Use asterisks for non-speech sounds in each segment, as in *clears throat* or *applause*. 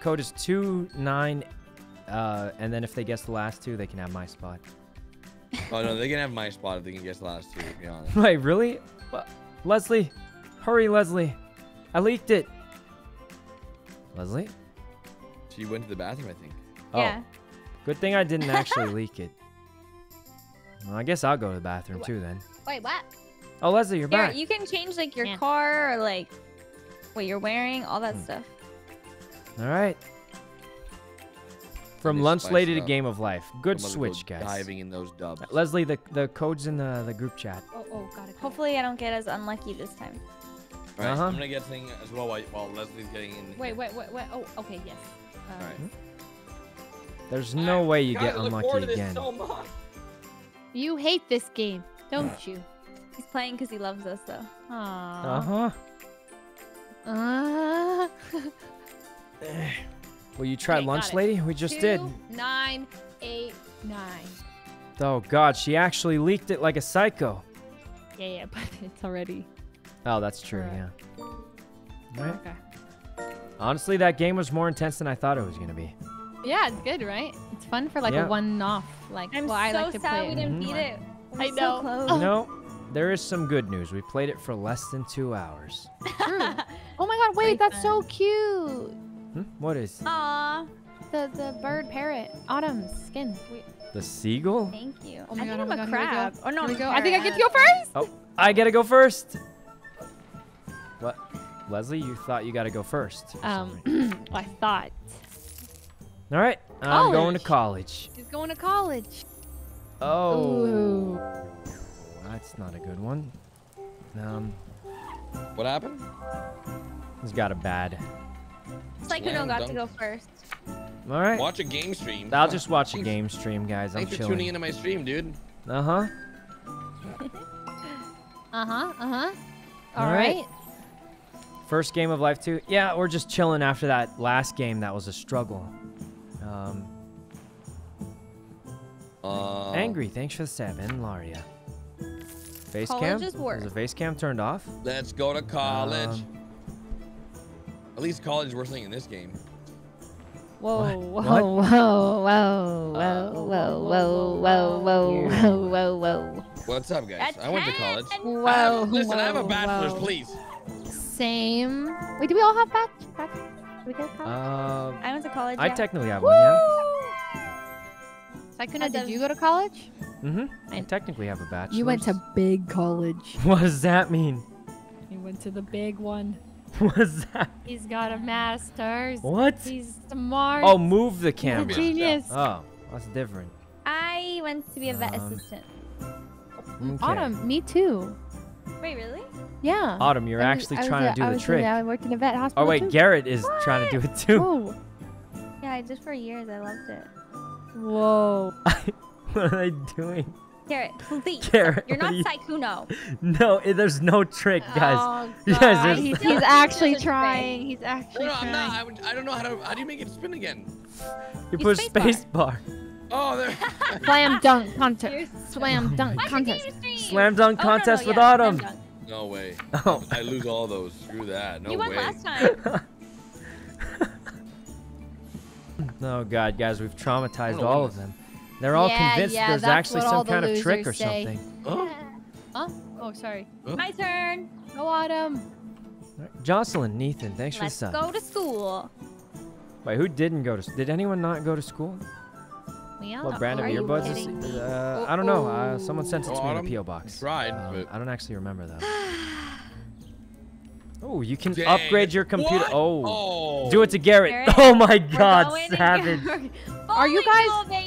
Code is two nine, uh, and then if they guess the last two, they can have my spot. Oh no, they can have my spot if they can guess the last two. To be honest. Wait, really? What? Leslie, hurry, Leslie! I leaked it. Leslie? She went to the bathroom, I think. Oh, Yeah. good thing I didn't actually *laughs* leak it. Well, I guess I'll go to the bathroom too then. Wait, what? Oh, Leslie, you're Here, back. you can change like your Yeah. car or like what you're wearing, all that Hmm. stuff. All right. From lunch spice lady to game of life. Good switch, go guys. Diving in those dubs. Leslie, the the code's in the the group chat. Oh, oh, got it. Hopefully, I don't get as unlucky this time. All right, Uh-huh. I'm gonna get thing as well while, while Leslie's getting in. Wait, wait, wait, wait. Oh, okay, yes. Uh, All right. There's no way you get unlucky forward to this again. so. You hate this game, don't you? He's playing because he loves us, though. Aww. Uh huh. Uh, *laughs* Well, you try Okay, lunch lady? We just did. two, Nine, eight, nine. Oh God, she actually leaked it like a psycho. Yeah, yeah, *laughs* but it's already. Oh, that's true. Alright. Yeah. Oh, right. Okay. Honestly, that game was more intense than I thought it was gonna be. Yeah, it's good, right? It's fun for like Yeah. a one-off. Like, I'm well, I so like to sad play. we didn't beat mm-hmm. it. I We're know. So close. Oh. No, there is some good news. We played it for less than two hours. *laughs* True. *laughs* Oh my god, wait, that's so cute. Hmm? What is Aw, The the bird parrot, autumn skin. Wait, the seagull? thank you. Oh my I God, think oh I'm a God, here go. crab. Or no, here I'm go. think I parrot. get to go first. Oh, I gotta go first. What? Leslie, you thought you gotta go first. Um. *clears throat* I thought All right, I'm going to College. college. he's going to college. Oh, Ooh. that's not a good one. Um, What happened? he's got a bad. It's like who Slam got to go first. All right. Watch a game stream. I'll just watch a game stream, guys. I'm Thanks for tuning chilling. into my stream, dude. Uh *laughs* huh. Uh huh. Uh huh. All All right. right. First game of life too. Yeah, we're just chilling after that last game. That was a struggle. Um, Uh, angry. Thanks for the seven, Laria. Face College cam. is. Is the face cam turned off? Let's go to college. Um, at least college is worse thing in this game. Whoa, whoa, whoa, whoa, whoa, whoa, whoa, whoa, whoa, whoa, whoa. What's up, guys? I went to college. Whoa, I have, listen, I have a bachelor's, please. Same. Wait, do we all have back? back? We get college? I went to college. I technically have one, yeah. Sykkuno, did you go to college? Mm-hmm. I technically have a bachelor's. You went to big college. what does that mean? You went to the big one. *laughs* What is that? He's got a master's. What? He's smart. Oh, move the He's a camera. Yeah. genius. Oh, that's different. I went to be a vet Um, assistant. Okay. Autumn, me too. Wait, really? Yeah. Autumn, you're I was- actually I trying a- to do I the was a- trick. I worked in a vet hospital. Oh wait, too. Garrett is trying to do it too. Whoa. Yeah, I did for years. I loved it. Whoa. *laughs* what are they doing? Garrett, please. Garrett, You're what not are you- Sykkuno. No, it, there's no trick, oh, guys. Oh, You guys he's, he's actually trying. He's No, actually no, I'm trying. not. I, I don't know how to. How do you make it spin again? you you put space space bar. Oh, there. *laughs* Slam dunk contest. Slam dunk contest. Slam dunk Oh, no, no, contest with yeah, Autumn. no way. Oh. I lose all those. Screw that. No you won way. last *laughs* time. Oh god, guys, we've traumatized all of them. They're all Yeah, convinced yeah, there's actually some kind of trick or say. something. Oh, Huh? Oh, sorry. My turn. Go Autumn. Jocelyn, Nathan, thanks Let's for the go to school. Wait, who didn't go to? s- Did anyone not go to school? We all What brand of earbuds? Is, uh, I don't know. Uh, someone sent it Oh, to me in a PO box. tried, Um, but- I don't actually remember though. *sighs* oh, you can Dang. upgrade your computer. Oh. Oh. Do it to Garrett. Garrett, *laughs* Oh my God, savage. *laughs* Are you guys- baby.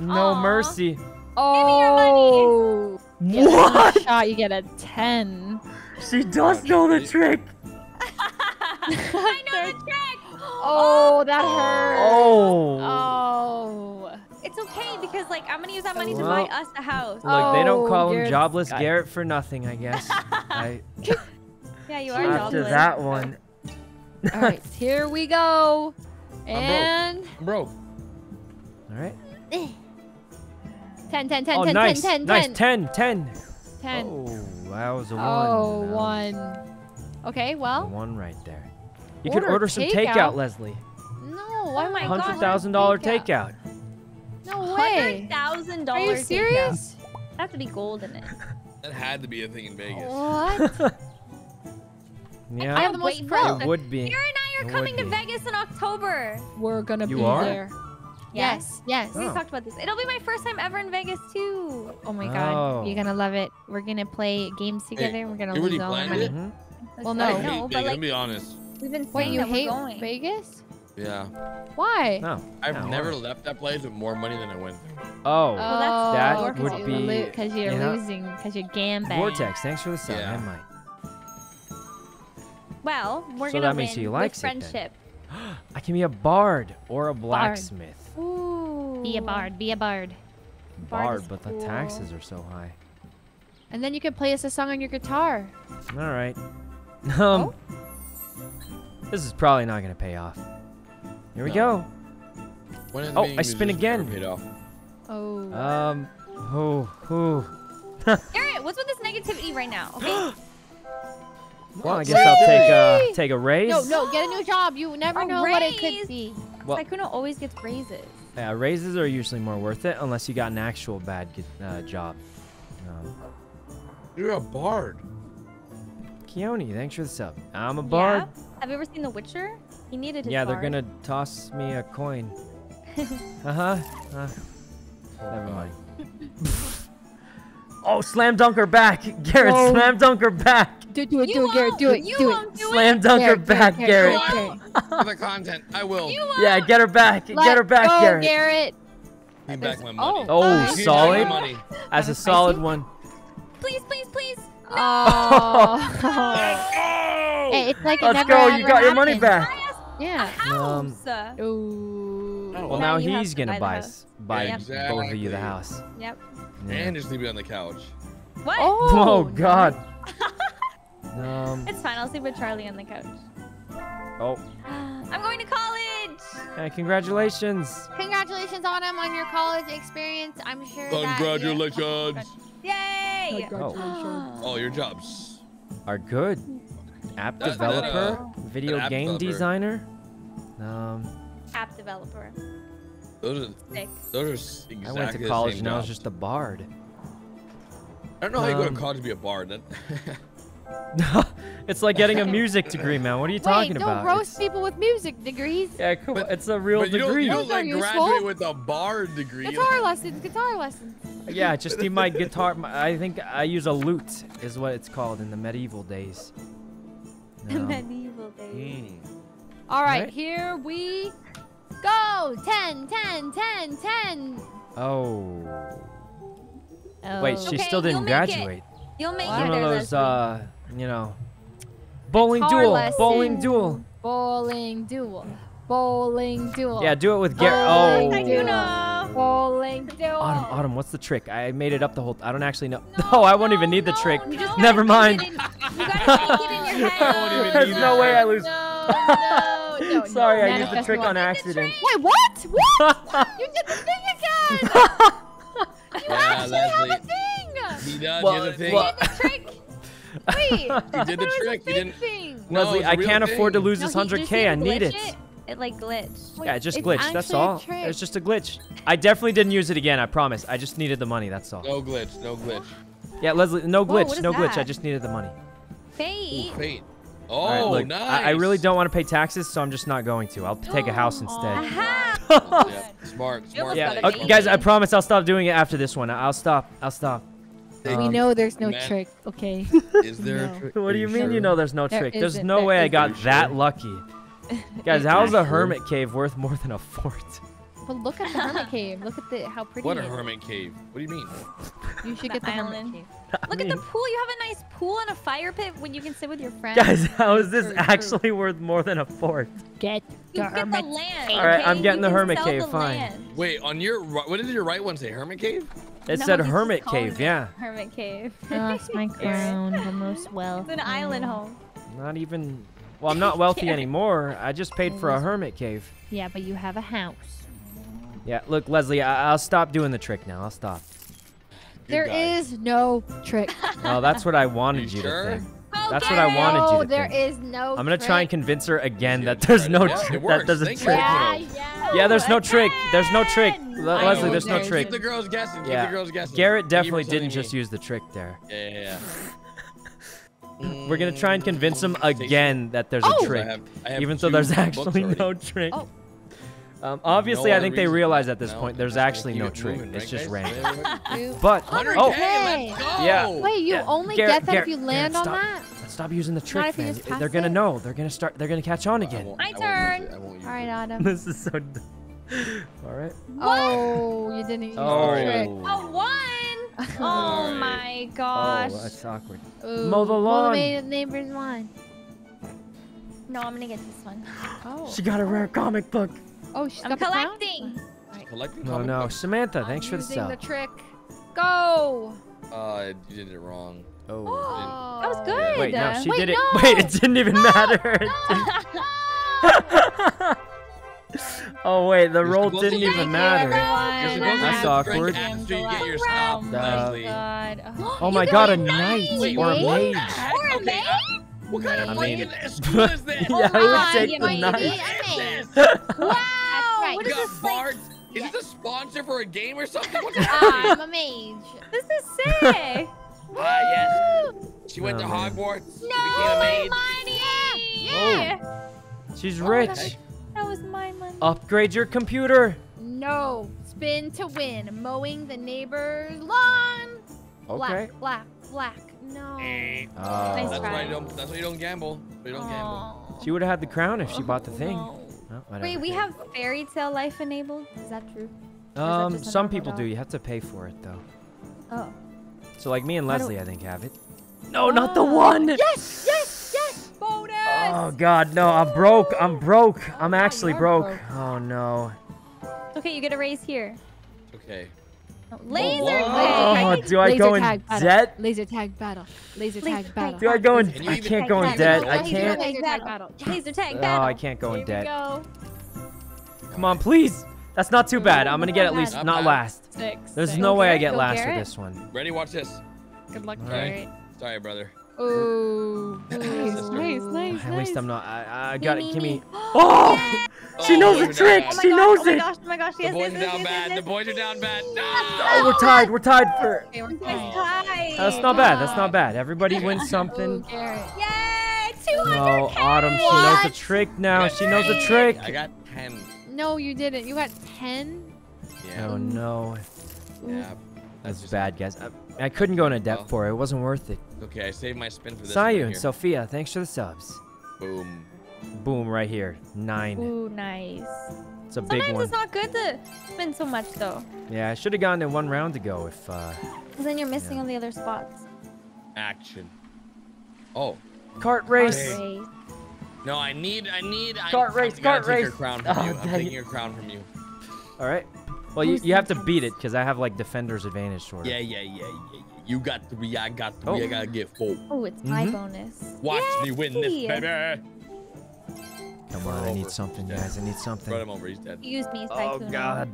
No Aw. mercy. Oh. Yeah, What? one shot, you get a 10. She does know the trick. *laughs* I know the trick. Oh, oh. that hurt. Oh. Oh. It's okay because like I'm gonna use that money to buy us a house. Look, they don't Oh, call him jobless got- Garrett for nothing, I guess. *laughs* I, Yeah, you are after jobless. that one. All right, here we go. And I'm broke. All right. *laughs* 10, 10, 10, oh, 10, nice. 10, 10, nice. 10. 10, 10. 10. Oh, that was a oh, one. Oh, That was one. Okay, a well, One right there. You could Order order some takeout. takeout, Leslie. No, why am I? my gosh, Hundred thousand dollar takeout. No Hundred way. thousand Are dollars. you serious? Has to be gold in it. *laughs* That had to be a thing in Vegas. What? *laughs* Yeah, I have the most Wait, pro. it would be. Kira and I are would coming to. Vegas in October. We're gonna You be are? there. Yes, yes. We Oh. talked about this. It'll be my first time ever in Vegas too. Oh my god, Oh. you're gonna love it. We're gonna play games together. We're gonna lose all our money. it? Mhm. Well, I no. I hate but Vegas, like I'll be honest. we've been Wait, saying you that we're hate going. Vegas? Yeah. Why? No. I've No, never left that place with more money than I went there. Oh, that's- That would be- because you're you know- losing because you're gambling. Vortex. Thanks for the sub. Yeah. I might. Well, we're So gonna that means win he with likes it then. friendship. *gasps* I can be a bard or a blacksmith. Ooh. Be a bard. Be a bard. Bard Bard, is but the taxes are so high. And then you can play us a song on your guitar. All right. *laughs* Um. This is probably not gonna pay off. Here we No. When has Oh, I spin again. ever paid off? Oh. Um. Oh. Oh. *laughs* Garrett, what's with this negativity right now? *gasps* Okay. Well, I guess I'll take a take a raise. no, no, get a new job. You never A know what it could be. Well- Sykkuno always gets raises. Yeah, raises are usually more worth it unless you got an actual bad uh, job. Um, You're a bard. Keone, thanks for the sub. I'm a bard. Yeah? Have you ever seen The Witcher? He needed his Yeah, they're bard. gonna toss me a coin. *laughs* uh-huh. Uh, never mind. *laughs* oh, slam dunker back, *laughs* Garrett. Whoa. Slam dunker back. Do, do it, You do it, Garrett. Do it, You do it. do it. Slam dunker Garrett, back, Garrett, Garrett. Garrett, Garrett. For the content, I will. Yeah, get her back. Let get her back, go, Garrett. Garrett. Give back my Oh. money. Oh, Give me back solid. money. That's a solid one. Please, please, please. Oh. Oh! hey, it's like it Let's never go. You got your money back. Yeah. Um, house. Ooh. Oh, Well, Now now he's gonna buy the buy house. s- buy Yeah, both of you the house. Yep. Yeah. And just leave me on the couch. What? Oh, Oh God. *laughs* um. It's fine. I'll sleep with Charlie on the couch. Oh. *gasps* I'm going to college. Hey, congratulations. Congratulations, Autumn, on your college experience. I'm sure that Congratulations. Yay. Oh. Oh, *gasps* your jobs. Are good. App That- that, developer, uh, video app game developer. designer. Um, App developer. Those are Sick. those are s- exactly I went to college same and I was just a bard. I don't know how you go um, to college to be a bard. *laughs* That *laughs* it's like getting a music degree, man. What are you talking Wait, about? don't roast It's- people with music degrees. yeah, cool. But- it's a real but you don't, degree. you don't Those are like useful. graduate with a bard degree. Guitar lessons, guitar lessons. Yeah, I just need my *laughs* guitar. my- I think I use a lute, is what it's called in the medieval days. Um, Medieval days. Mm. All right, Right. here we go. 10, 10, 10, 10. oh. Oh. Wait, she Okay, still didn't you'll make it. graduate. You'll make One it of there, those, uh, you know, bowling Guitar duel. lesson. Bowling duel. Bowling duel. Bowling duel. Yeah, do it with Garrett. Bowling Oh. duel. Sykkuno. Bowling duel. Autumn, Autumn, what's the trick? I made it up the whole. I don't actually know. *laughs* No, oh, I won't no, even need the no, trick. you just Never mind. in- You gotta think it in your *laughs* I won't even head. There's no way I lose. No, *laughs* no, no. Sorry, no. I used the trick on accident. Wait, what? What? you did the thing again. You Yeah, actually have a thing. He does. Well, he has a thing. well- The trick. Wait, *laughs* He did the it was a trick. He fake didn't. thing. No, Leslie, it's a I can't afford to lose No, this 100k. I need it. glitch It like glitched. Yeah, it just It's glitched. That's all. trick. It was just a glitch. I definitely didn't use it again. I promise. I just needed the money. That's all. No glitch. No glitch. Yeah, Leslie, no glitch. what is no glitch. I just needed the money. Fate. Ooh, fate. Oh, All right, oh, look, nice. I, I really don't want to pay taxes, so I'm just not going to. I'll take a house *gasps* instead. Aha. *laughs* Yep. Smart. Smart. Yeah, okay, guys, I promise I'll stop doing it after this one. I'll stop. I'll stop. We Um, know there's no man. trick, okay? *laughs* Is *laughs* there No. a trick? What do you mean sure? you know there's no There trick? There's no there way I isn't. got Are that sure? lucky. *laughs* Guys, how is a hermit cave worth more than a fort? But look at the hermit cave. Look at the how pretty. What a it is. hermit cave. What do you mean? You should The get the island. hermit cave. Look at the pool. You have a nice pool and a fire pit when you can sit with your friends. Guys, how is this True, true. actually worth more than a fort? Get you the get the hermit. land. All right, okay? I'm getting You the hermit cave, the fine. land. Wait, on your right, what did your right one say? Hermit cave? It No, said hermit cave, it yeah. Hermit cave. *laughs* I Lost my *laughs* crown, the most wealth. It's an island home. Not even. Well, I'm not *laughs* wealthy Karen. anymore. I just paid for a hermit cave. Yeah, but you have a house. Yeah, look, Leslie, I- I'll stop doing the trick now. I'll stop. Good There guy. is no trick. Well, that's what I wanted you you sure? to think. Go That's what I wanted you to there think. is no. I'm gonna try and convince her again that there's no it. Yeah, tr- that works. there's a trick. you. Yeah, yeah. Yeah, there's no trick. There's no trick. again. Le- I Leslie, there's no trick. keep trick. the girls guessing. Keep Yeah. the girls guessing. Garrett definitely didn't just use the trick there. Yeah, yeah, yeah. We're gonna try and convince him Mm, again that there's Oh! a trick, I have, I have even though there's actually no trick. Oh. Um, obviously, No I other think they realize at this No, point there's actually no trick. moving, It's right, just guys? random. *laughs* But 100K, oh, Okay. let's go. Yeah. Wait, you Yeah, only Garrett- get that Garrett- if you land Garrett, on stop. that? Stop using the trick, if man. They're pass gonna it? know. They're gonna start. They're gonna catch on again. My I won't use turn. it, I won't use All right. Adam. *laughs* this is so. d- All right. Oh, you didn't use Oh. the trick. *laughs* Oh, one. Oh Alright. my Oh, gosh. that's awkward. Ooh, Mow the lawn. ma- neighbor's lawn. no, I'm gonna get this one. Oh. She got a rare comic book. Oh, she's I'm got the crown? collecting. Collecting No, no, books? Samantha. I'm Thanks for the using sub. the trick. Go. Uh, you did it wrong. Oh. *gasps* That was oh. good. Wait, no, she Wait, did it. *laughs* no. Wait, it didn't even matter. *laughs* oh wait, the You're roll didn't even matter. That's awkward. after you get your stuff, Oh Leslie. God. *gasps* Oh, oh You my god, a a knight Wait, or a mage. Or a Okay, maid? What kind of I fucking mean- *laughs* school is this? Yeah, I would oh on, take the knight. be a Wow. right. What You is got this like? Bards. Is this a sponsor for a game or something? What's I'm um, a mage. This is sick. Ah, yes. She went Oh, to man. Hogwarts. She no became a maid. money. Oh. She's Oh, rich. that- That was my money. Upgrade your computer. No. Spin to win. Mowing the neighbor's lawn. Okay. Black, black, black. No. Eh. Oh. Nice That's why you don't. That's why you don't gamble. You don't gamble. She would have had the crown if she bought the thing. No. Oh. Wait, we have fairy tale life enabled? Is that true? Um, just some people do. You have to pay for it though. Oh. So like me and Leslie, I think have it. No, not the Oh. one. Yes, yes, yes. Bonus. Oh God, no! I'm broke. I'm broke. Oh, I'm Oh, actually broke. broke. Oh no. Okay, you get a raise here. Okay. Oh, laser whoa. Oh, do I Laser go in tag battle. debt? Laser tag battle. Laser Laser tag tag battle. Do I go in? I can't go in debt. I can't. Laser tag battle. battle. Laser tag Oh. I can't go in Here debt. go. Come on, please. That's not too bad. I'm gonna get at least not Not last. Six. There's six. no way I get go last for Garrett. this one. Ready? Watch this. Good luck, Alright. Garrett. Sorry, brother. Ooh. Nice, nice, nice, nice, At least I'm not. I, I got it. me, Give me. me. *gasps* Oh! *gasps* She Oh, knows boys the are trick. down Oh my She gosh, knows oh my it. gosh, oh my gosh, The boys yes, are down yes, bad. yes, The boys are down bad. No! Oh, we're tied. We're tied for. Okay, we're Nice tied. That's not bad. That's not bad. Everybody *laughs* wins something. Garrett. Yay! 200 Oh, Autumn. She knows the trick now. She knows the I trick. got 10. No, you didn't. You got 10? Yeah. Oh no. Yeah. That's just- bad, guys. I, I couldn't go into debt Well. for it. It wasn't worth it. Okay, I saved my spin for this. one right Sayun. Sophia, thanks for the subs. Boom. Boom, right here. Nine. Ooh, nice. It's a big Sometimes one. it's not good to spend so much though, Yeah, I should have gone in one round ago if. uh... because then you're missing Yeah. on the other spots. Action. Oh. Cart race. Hey. No, I need, I need. I, Cart I race, gotta cart take your race. crown from Oh, you. I'm taking it. your crown from you. All right. Well, you, you have to beat it because I have like defender's advantage sort of. Yeah, yeah, yeah, yeah, yeah. You got three, I got three. Oh. I gotta get four. Oh, it's my Mhm. bonus. Watch me win this, baby. Come on, I need something, guys. I need Run something. him over. He's dead. Use me, Tycoon. Oh Sykkuno. God.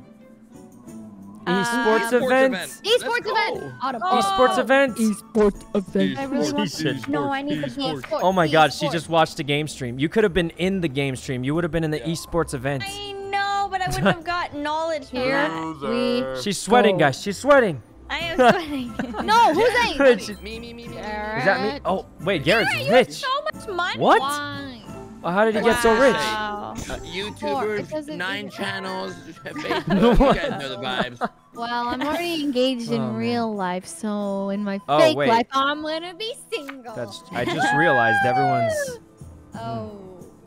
Uh, Esports Esports events. Let's Esports go. event. Autumn. Esports events. Esports event. I really want Esports, No, I need the esports. esports. Oh my God, she just watched a game stream. You could have been in the game stream. You would have been in the Yeah. esports event. I know, but I wouldn't have got knowledge *laughs* Here we. She's sweating, Go. guys. She's sweating. I am sweating. *laughs* *laughs* No, who's that? She- Me, me, me, me, me. Is that me? Oh, wait, Garrett's Garrett, you have rich. so much money. What? Why? Well, how did he get so rich? Wow. Uh, Four, YouTubers, nine channels, *laughs* Facebook. *laughs* you guys know the vibes. Well, I'm already engaged in Oh, man. real life, so in my Oh, fake wait. life, I'm gonna be single. That's. I just realized everyone's. *laughs* Oh,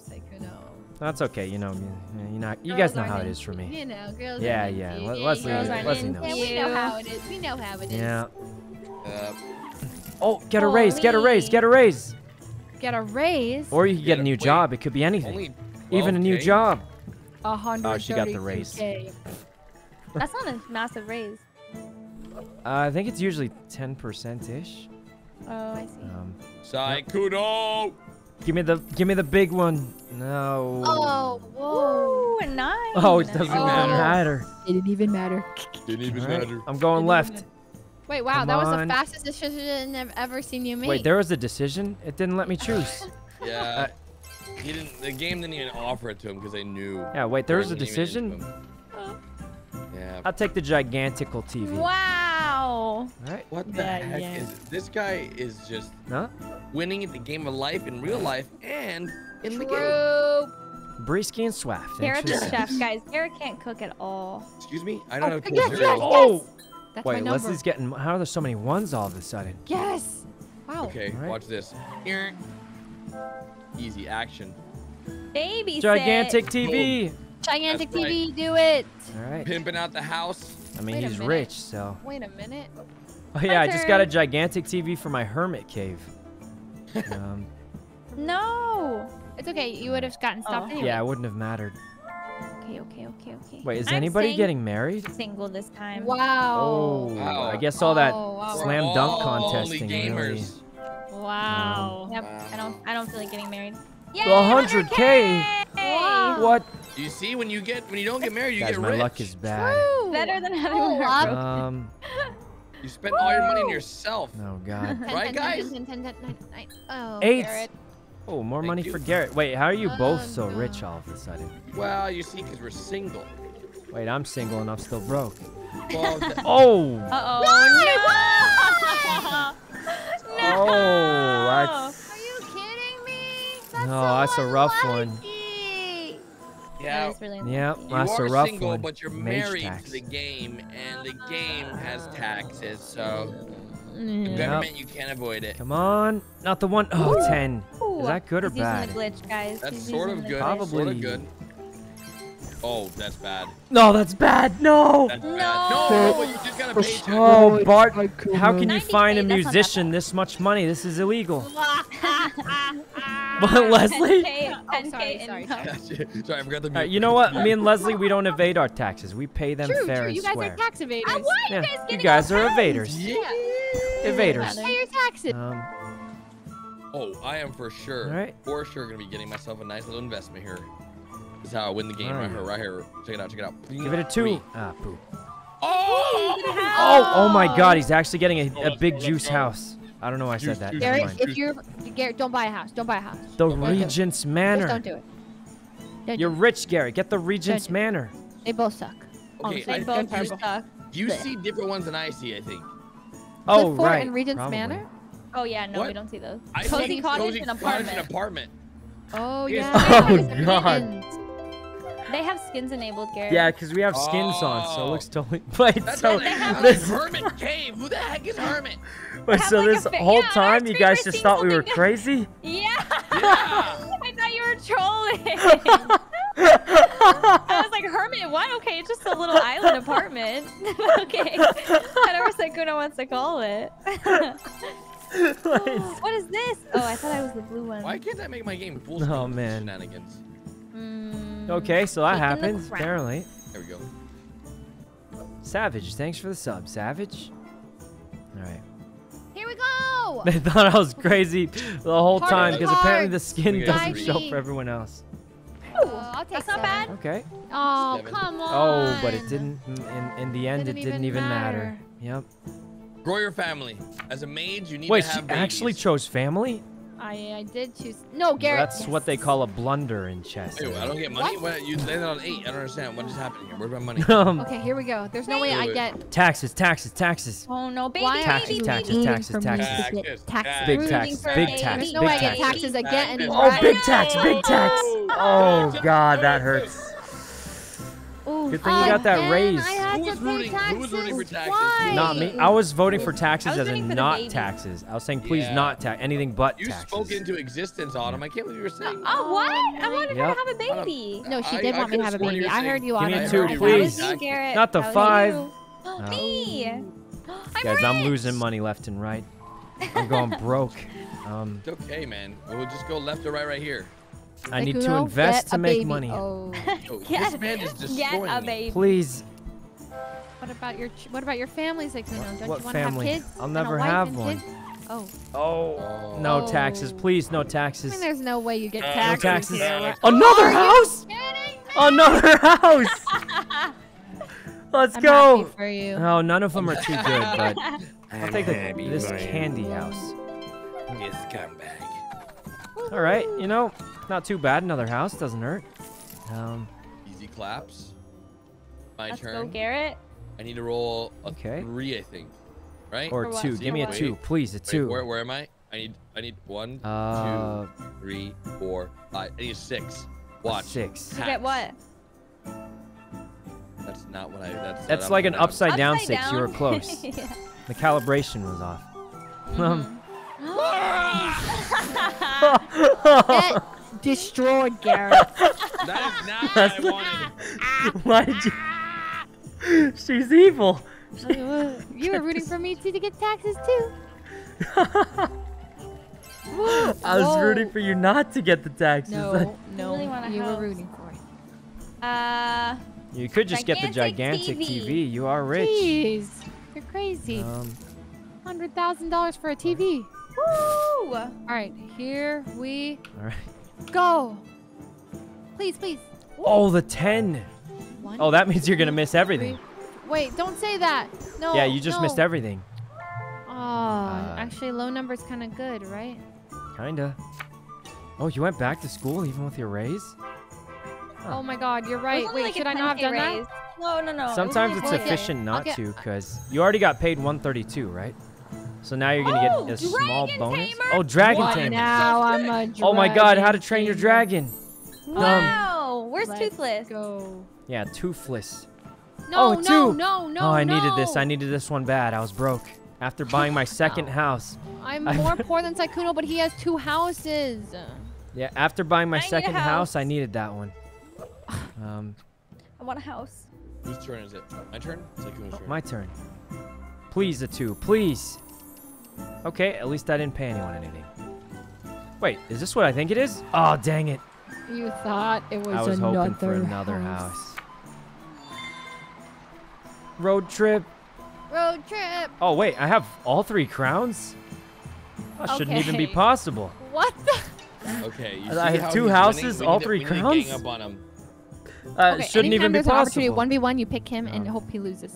Sykkuno. That's okay. You know, you, you know, you Girls guys know how it is for me. You know, girls. Yeah, aren't yeah, into Le- you. Leslie- Girls aren't Leslie into knows. Yeah, we know how it is. We know how it is. Yeah. Uh, Oh, get a raise. Get a raise. Get a raise. Get a raise. Or you could get Get a a- new wait. job. It could be anything. Even a new job. A hundred. Oh, she got the raise. That's not a massive raise. Uh, I think it's usually 10% ish. Oh, I see. Um, Sykkuno! give me the give me the big one. No. Oh, whoa. Ooh, nine. Oh, it doesn't Oh. matter. It didn't even matter. Didn't even All right, matter. I'm going left. Wait, wow, Come that was on. the fastest decision I've ever seen you make. Wait, there was a decision. It didn't let me *laughs* choose. Yeah. Uh, he didn't. The game didn't even offer it to him because they knew. Yeah, wait, there was a Bringing him into decision. Yeah. I'll take the gigantical TV. Wow. All right. What the Yeah, heck yeah. is this guy? Is just No? winning at the game of life in real life and in the game. True. Brisky and Swaff. Thanks Garrett's for a the chef, guys. Garrett can't cook at all. Excuse me. I don't Oh, know. how to yes, cook yes, cereal. Oh! That's my Wait, number. Leslie's getting. How are there so many ones all of a sudden? Yes. Wow. Okay, Alright. watch this. Ear. Easy action. Baby Gigantic TV. Gigantic That's right. TV, do it. All right. Pimping out the house. I mean, Wait he's rich, so. Wait a minute. Oh yeah, I just got a gigantic TV for my hermit cave. *laughs* Um, No. It's okay. You would have gotten stopped Oh. anyway. yeah, it wouldn't have mattered. Okay, okay, okay, okay. Wait, is I'm anybody getting married? single this time. Wow. Oh, Wow. I guess all that Oh, wow. slam We're dunk contesting Only really. gamers. Wow. Yep. Wow. I don't. I don't feel like getting married. Yay, 100K. Wow. What? You see, when you get when you don't get married, you Guys, get my rich. luck is bad. True. Better than having Oh, a up. broke. Um, You spend all your money on yourself. oh god. Right, ten, ten, guys? Oh, Eight. Garrett. Oh, more Thank money for Garrett. Wait, how are you both Oh, so no. rich all of a sudden? Well, you see, because we're single. Wait, I'm single and I'm still broke. Well, *laughs* Oh! Uh *laughs* *laughs* oh. No. Oh, no. that's Are you kidding me? That's No, so that's a rough one. unlucky. yeah. That is really yeah. You that's a are rough single, one. but you're Mage married tax. to the game, and the game has taxes, so the Mm. government you can't avoid it. Come on, not the one. Oh, 10. Ooh, Is that good or he's bad? Using the glitch, guys. That's He's sort of good. glitch. Sort Probably- of good. Oh, that's bad. No, that's bad. No. That's No. bad. No, but you just got a paycheck. Oh, Bart, how can you find a that's not that musician this much money? This is illegal. *laughs* But Leslie? 10K, Oh, 10K sorry, sorry, income. sorry. Sorry, I forgot the All right, you know what? Me and Leslie, we don't evade our taxes. We pay them True, fair true. and You guys are tax evaders. What? Yeah, You guys you guys are evaders. Yeah. Evaders. Pay your taxes. Um, Oh, I am for sure, Alright. for sure gonna be getting myself a nice little investment here. This is how I win the game right Alright. here, right here. Check it out, check it out. give it a two. Ah, poop. Oh! Oh, oh my God! He's actually getting a, a big go, juice go. house. I don't know why I said that. juice, Never Garrett, if you're Garrett, don't buy a house. Don't buy a house. The Don't buy it. Regent's Just Manor. don't do it. Don't You're do rich, Garrett. Get the Regent's do it. Manor. They both suck. Okay, They both think you, suck. you see different ones than I see, I think. Oh, Cliff Fort right. and Regent's probably. Manor. Oh yeah, no, What? we don't see those. I Cozy see cottage cozy and cottage apartment. and apartment. Oh yeah. Oh, God. They have skins enabled, Garrett. Yeah, because we have skins on, so it Oh. looks totally. *laughs* Wait, That's so what they have. this, Hermit Cave. Who the heck is Hermit? *laughs* wait, so like this whole yeah, time you guys just thought we were something crazy? *laughs* Yeah. Yeah. I thought you were trolling. I was like, Hermit, what? Okay, it's just a little island apartment. okay. Whatever Sykkuno wants to call it. *laughs* *gasps* what is this? Oh, I thought I was the blue one. Why can't I make my game full Oh, screen with man. Shenanigans. Mm, okay, so that Taking the apparently. There we go. Savage, thanks for the sub, Savage. Alright. Here we go. *laughs* They thought I was crazy the whole Heart time because apparently the skin Okay, doesn't three. show for everyone else. Oh, I'll take That's not bad. Okay. Oh, Seven. come on. Oh, but it didn't. In, in the end, Didn't it didn't even even matter. matter. Yep. Grow your family. As a mage, you need Wait, to she have babies. actually chose family? I, I did choose. No, Garrett. That's what they call a blunder in chess. Ew, I don't get money. What? You landed on eight. I don't understand. What is happening here? Where's my money? *laughs* um, Okay, here we go. There's no way I Wait. get. taxes, taxes, taxes. Oh no, baby, Why Taxes, baby, taxes, baby. taxes, for me taxes. to get Taxes, taxes? Big tax, big tax, There's no way I get taxes again. and Oh, right- big tax, big tax. Oh, God, that hurts. Ooh, Good thing you got that again, raise. I had Who to was pay rooting- who was rooting for taxes. taxes? Why? Not me. I was voting for taxes as in not taxes. I was saying please Yeah. not tax anything but You taxes. spoke into existence, Autumn. I can't believe you were saying. Oh what? I wanted her to have a baby. No, she did I want me to could've a baby. I heard you Give on me a it. two, I heard please. you, Not the five. you. *gasps* No. Me. I'm Guys, I'm losing money left and right. I'm going *laughs* broke. Um, It's okay, man. We'll just go left or right right here. I need to invest to make baby. money. Oh, Oh. *laughs* Get- this man is Get destroying a me. Please. What about your ch- What about your family, Sykkuno? Don't what you want family? to have kids? I'll never have one. kids? Oh. Oh, no Oh. taxes, please, no I taxes. mean, there's no way you get Uh, no taxes. taxes. here. Another Are you house? kidding me? Another *laughs* house. Let's I'm go. happy for you. No, none of them are too good, but *laughs* I'll take the, this candy house. This scumbag. All right, you know, not too bad. Another house doesn't hurt. Um, Easy claps. My Let's turn. go, Garrett. I need to roll a Okay. three, I think. Right? or For what? two. Give me a what? two, Wait, please. A Wait, two. where, where am I? I need I need one, Uh, two, three, four, five. I need a six. Watch. six. You get what? That's not what I. That's. That's like an what I- upside down Upside six. You were close. *laughs* Yeah. The calibration was off. Um, *laughs* *laughs* Get destroyed, Garrett. That is not what I wanted. Why did you? *laughs* She's evil. *laughs* you were rooting for me to, to get taxes too. *laughs* I was rooting for you not to get the taxes. No, no, really you house. were rooting for it. Uh, You could just get the Gigantic gigantic TV. TV. You are rich. Jeez, you're crazy. Um, Hundred thousand dollars for a TV. woo! All right, here we all right. go. Please, please. Oh, the 10. One, Oh, that means you're gonna miss everything. three. Wait, don't say that. No. yeah, you just missed everything. Oh, actually, low number's kind of good, right? Kinda. Oh, you went back to school even with your raise? Huh. Oh my God, you're right. Wait, like should I not have 10K done that? raise. No, no, no. Sometimes only it's a 10K. efficient not Okay. to, because you already got paid 132, right? So now you're gonna Oh, get a small bonus. Tamer! Oh, dragon What tamer. now? I'm a dragon. Oh my God, how to train your dragon? Wow, um, where's Let's Toothless? Go. Yeah, toothless. No, Oh, no, two. no, no. oh, I needed this. I needed this one bad. I was broke. After buying my second house. I'm I- more *laughs* poor than Sykkuno, but he has two houses. Yeah, after buying my I second house, I needed that one. Um, I want a house. Whose turn is it? My turn? It's like whose oh, turn? my turn. Please, a two. Please. Okay, at least I didn't pay anyone anything. Wait, is this what I think it is? Oh, dang it. You thought it was, I was another hoping for another house. house. Road trip. Road trip. Oh, wait, I have all three crowns? That shouldn't even be possible. What the? Okay. You I have how two houses, all three to crowns? up on him. Uh, okay, shouldn't even be there's an opportunity, possible. 1v1, you pick him and No. hope he loses.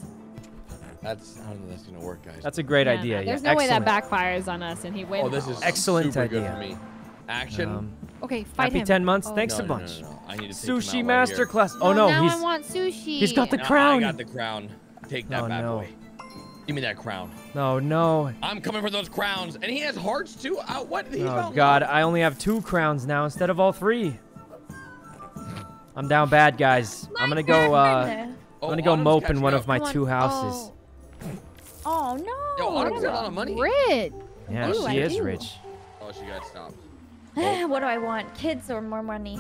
That's I don't know. That's gonna work, guys. That's a great Yeah, idea. no, yeah, There's no way that backfires on us and he wins. oh, this is Excellent super good idea. for me. Action. Um, Okay, fight happy him. 10 months. Oh. Thanks no, a no, no, bunch. No, no, I need to Sushi out right masterclass. Oh no, now he's I want sushi. he's got the No, crown. I got the crown. Take that Oh, bad no. boy. Give me that crown. no, no. I'm coming for those crowns, and he has hearts too. Uh, what? He Oh God, love. I only have two crowns now instead of all three. I'm down bad, guys. I'm gonna go. Uh, I'm Oh, gonna go Autumn's mope in one up. of my Come on. two houses. Oh no! Yo, Autumn's got a lot of money. Rich. Yeah, Ooh, she I is do. rich. Oh, she got stopped. *sighs* what do I want? Kids or more money?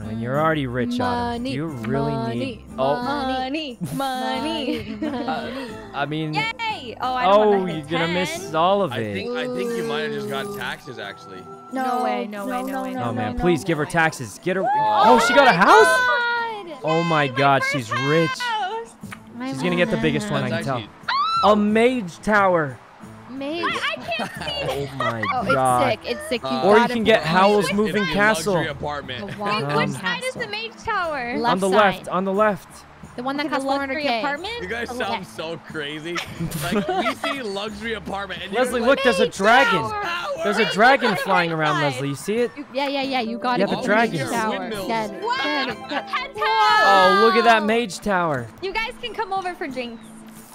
I mean, you're already rich, Autumn. Money, Do you really money, need? Oh, Money, money. money. *laughs* I mean, Yay! Oh, I oh, you're gonna miss all of it. I it. think I think you might have just got taxes actually. No, No way, no way, no way, Oh no, man, no, please no. give her taxes. Get her. Oh Oh, she got a house. God. Oh my God, she's rich. House. My She's gonna get the biggest one, I can tell. A mage tower. Mage. I can't see. *laughs* Oh my Oh, God. it's sick. It's sick. You Uh, Or you can get it Howl's Moving Castle. luxury apartment. The Wait, one Um, which side is the mage tower? Left on the side. left, on the left. The one that Okay, costs the luxury 400k. apartment? You guys The sound so crazy. Like we *laughs* see luxury apartment. And Leslie, like, look, there's a dragon. tower. Tower. There's a dragon look at the flying around, side. Leslie. You see it? You- Yeah, yeah, yeah. You got Yeah, it. the Oh, dragon. Tower. windmills. Get it, Wow, get it, get it. head Oh, look at that mage tower. You guys can come over for drinks.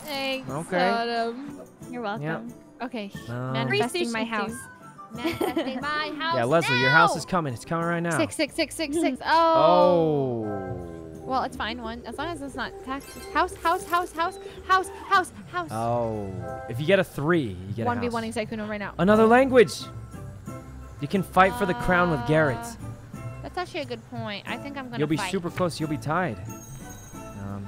Thanks, Okay. Autumn. You're welcome. Okay, Um, manifesting Free my house. Manifesting my *laughs* house. Yeah, Leslie, your house is coming. It's coming right now. Six, six, six, six, six. *laughs* Oh. Oh. Well, it's fine. One, as long as it's not taxes. House, house, house, house, house, house, house. Oh. If you get a three, you get a One v house. one Sykkuno right now. Another language. You can fight for the crown with Garrett. Uh, That's actually a good point. I think I'm gonna. You'll be fight. super close. You'll be tied. Um,